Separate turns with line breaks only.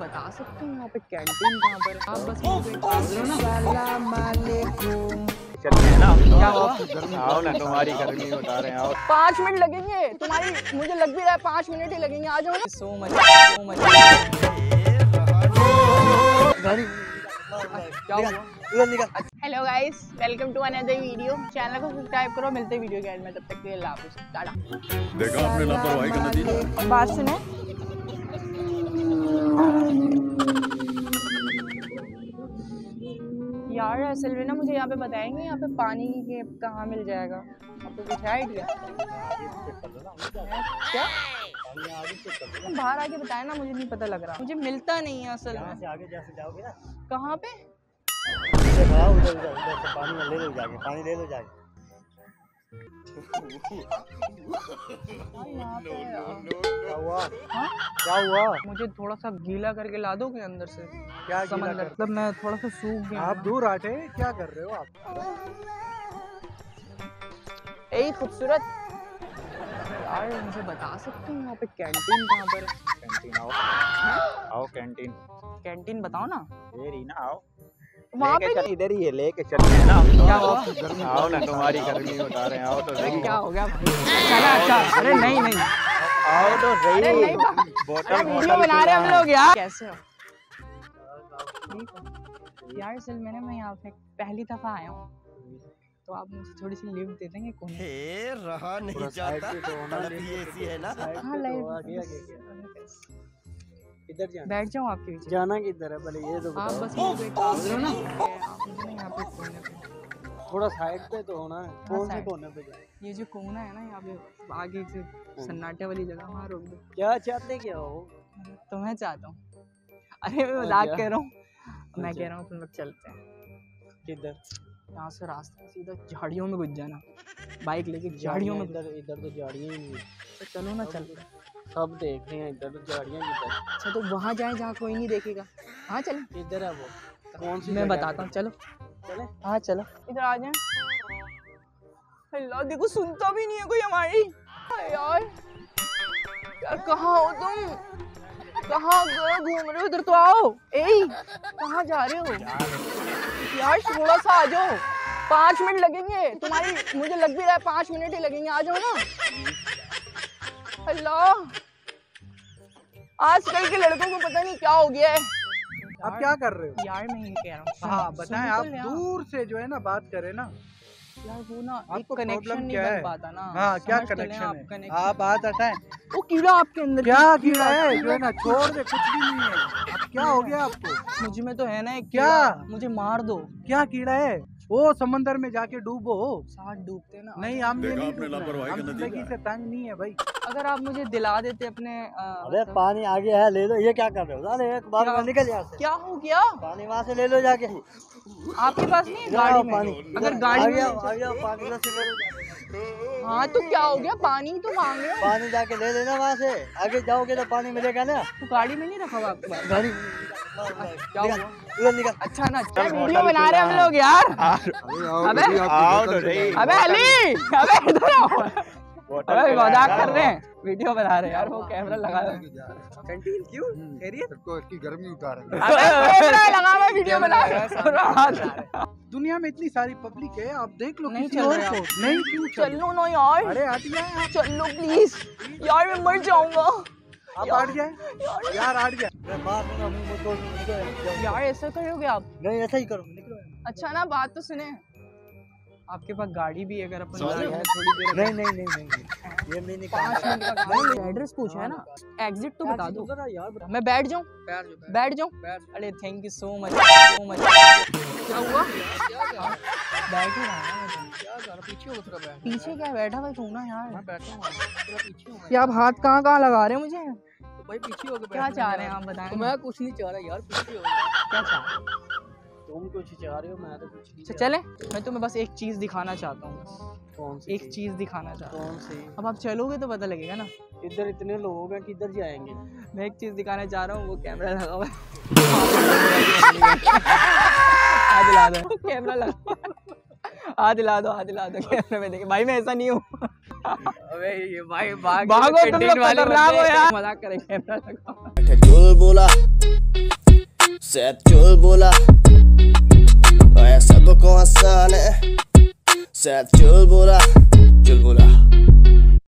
बता सकते हैं यहाँ पे कैंटीन कहाँ पर आप बस
चलते हैं ना आओ ना तुम्हारी गर्मी बता रहे हैं आओ।
पाँच मिनट लगेंगे। तुम्हारी मुझे लग भी रहा है पाँच मिनट ही लगेंगे। आ जाओ so much so much hello guys welcome to another video channel को सब्सक्राइब करो मिलते वीडियो के एंड में। तब तक के लिए अल्लाह हाफिज़। टाटा।
देखा आपने लापरवाही का नतीजा?
बात सुने। में ना मुझे यहाँ पे बताएँगे यहाँ पे पानी के कहाँ मिल जाएगा? आपको कुछ है आइडिया क्या? बाहर आके बताया ना मुझे नहीं पता लग रहा। मुझे मिलता नहीं है असल में।
आगे जैसे जाओगे ना
कहाँ पे?
पानी ले लो जाके पानी ले लो जाके
हाँ?
क्या हुआ?
मुझे थोड़ा सा गीला करके ला दोगे अंदर से।
क्या
समंदर मतलब मैं थोड़ा सा सूख गया
आप दूर हटे क्या कर रहे हो आप?
यही खूबसूरत। यार मुझे बता सकते हैं यहाँ पे कैंटीन कहाँ पर है?
कैंटीन आओ। आओ कैंटीन
कैंटीन बताओ ना।
ये रही ना आओ।
वहाँ पे
चल इधर ही है लेके चलते हैं ना
क्या हुआ?
आओ ना तुम्हारी गर्मी बता रहे हैं आओ तो सही।
क्या हो गया चला अच्छा अरे नहीं नहीं।
आओ तो सही। बोतल बोतल
बना रहे हम लोग यार। कैसे हो? ठीक हो यार असल में ना मैं यहाँ पे पहली दफ़ा आया हूँ। तो आप मुझे थोड़ी सी लिफ्ट दे देंगे कौन
हे रहा नहीं जाता।
तो
ऐसी है ना?
हाँ
पे
लाइव
तो
बैठ जाओ आपके पीछे।
जाना किधर है पहले ये तो
आप बस ना यहाँ पे
थोड़ा साइड पे तो होना है। कौन से कोने पे जाए
ये जो कोना है ना यहाँ पे आगे से सन्नाटे वाली जगह वहाँ रोक दो
क्या चाहते क्या हो?
तो मैं चाहता हूँ। अरे मैं मज़ाक? कह रहा हूँ। मैं
अच्छा।
कह रहा हूँ तुम लोग चलते हैं।
किधर?
यहाँ से रास्ता सीधा झाड़ियों में घुस जाना। बाइक लेके झाड़ियों में
इधर इधर तो झाड़ियाँ ही नहीं
तो चलो ना चल
सब देख रहे हैं इधर तो झाड़ियाँ किधर
अच्छा तो वहाँ जाए जहाँ कोई नहीं देखेगा। हाँ चलो।
इधर है वो? कौन सी
मैं बताता हूँ चलो।
चले।
हाँ चलो। इधर आ जाए। अल्लाह देखो सुनता भी नहीं है कोई हमारी। यार। यार कहाँ हो तुम? कहाँ गए घूम रहे हो? इधर तो आओ। ए कहाँ जा रहे हो? यार थोड़ा सा आ जाओ। पाँच मिनट लगेंगे। तुम्हारी मुझे लग भी रहा है पाँच मिनट ही लगेंगे। आ जाओ ना। अल्लाह आजकल के लड़कों को पता नहीं क्या हो गया है।
आप क्या कर रहे हो?
यार मैं ये कह रहा हूँ।
हाँ बताएँ आप
तो
दूर से जो है ना बात करें ना।
यार वो ना एक
आपको
कनेक्शन नहीं बन पाता ना।
हाँ क्या
समझ तो
कनेक्शन है? आप बात हटाएँ।
वो कीड़ा आपके अंदर
क्या कीड़ा है? जो है ना छोड़ दे कुछ भी नहीं है। अब क्या हो गया आपको?
मुझमें तो है ना एक
क्या?
मुझे मार दो।
क्या कीड़ा है? वो समंदर में जाके डूबो।
साथ डूबते ना।
नहीं हम ये नहीं है। हम ज़िंदगी से तंग नहीं है भाई।
अगर आप मुझे दिला देते अपने अ,
अबे
मतलब-
पानी आगे है ले लो। ये क्या कर रहे हो? अरे एक बार निकल यहाँ से।
क्या हो गया?
पानी वहाँ से ले लो जाके।
आपके पास नहीं गाड़ी में?
पानी।
अगर गाड़ी
आ
में हाँ तो क्या हो गया? पानी तो मांग। रहे हो
पानी जाके ले लेना वहाँ से। आगे जाओगे तो पानी मिलेगा ना।
तो गाड़ी में नहीं रखा हुआ
गाड़ी निकल
अच्छा ना अच्छा। वीडियो बना रहे हम लोग यार। अबे।
आपकी
आओ
बोतल
तो
अबे अली! अबे इधर आओ। अबे मज़ाक कर रहे हैं। वीडियो बना रहे यार वो कैमरा लगा है।
कैंटीन क्यों? खैरियत?
को इसकी गर्मी उतारेंगे
अबे कैमरा लगा मैं वीडियो बना रहा हूँ।
दुनिया में इतनी सारी पब्लिक है आप देख लो
नहीं
किसी
चल
और
रहे
को। नहीं क्यों चल
ना यार।
अरे हट जाए चल
चलो प्लीज़ यार मैं मर जाऊँगा।
आप हट जाए। यार। हट जाए।
यार ऐसा करोगे आप?
नहीं ऐसा ही करो
अच्छा ना बात तो सुने। आपके पास गाड़ी भी अगर अपन थोड़ी देर
नहीं नहीं नहीं नहीं ये मैंने
पाँच मिनट का एड्रेस पूछा है ना? एग्जिट तो बता दो। मैं बैठ जाऊँ?
बैठ
जाऊँ? अरे thank you so much so much क्या हुआ? बैठ ही रहा तो।
पीछे बैठ।
पीछे क्या बैठा हुआ तू ना यार।
पीछे
क्या आप हाथ कहाँ कहाँ लगा रहे हैं मुझे?
तो भाई पीछे हो गए
क्या चाह रहे हैं आप बताएँ।
मैं कुछ नहीं चाह रहा यार पीछे हो।
क्या चाह रहे?
तुम कुछ चाह रहे हो? मैं तो कुछ नहीं
अच्छा चले मैं तुम्हें बस एक चीज़ दिखाना चाहता हूँ।
कौन सी
एक चीज़? दिखाना चाहता हूँ।
कौन सी?
अब आप चलोगे तो पता लगेगा ना।
इधर इतने लोग हैं किधर जाएँगे।
मैं एक चीज़ दिखाना चाह रहा हूँ वो कैमरा लगा हुआ है। दिला दो कैमरा लगा हाथ दिला दो हाथ दिला दो कैमरे में देखे। भाई मैं ऐसा नहीं हूँ।
अबे ये भाई भाग
भागो तुम लोग खतरनाक हो यार। मज़ाक करें कैमरा लगा
झूल बोला सैद चुलबुला ऐसा तो कौन आसान है सैद चुलबुला चुलबुला